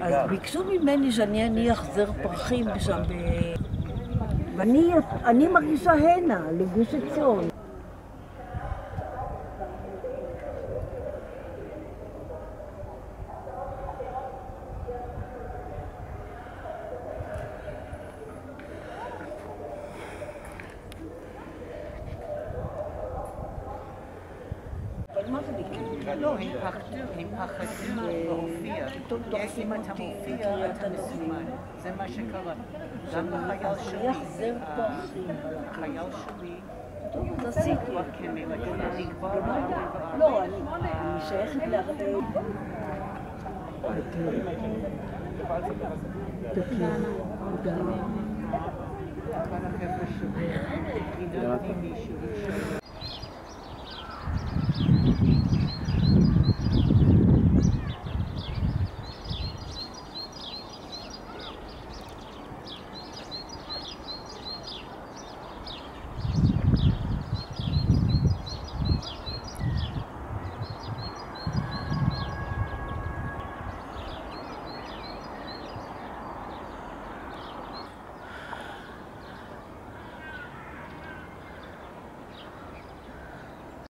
אז ביקשו ממני שאני אניח זר פרחים שם ב... ואני אני מרגישה הנה, לגוש עציון. אבל מה זה ביקשו? לא, הם פחדו, הם פחדו להופיע. פתאום דוחפים אותי הנשיא. מסומן. זה מה שקרה. גם לחייל שלי, שליח זר אה, פרחים. חייל שלי, עשיתי. כבר כמלך, אני כבר לא, אני שייכת להרבה... כל החבר'ה שלי, חינכתי מישהו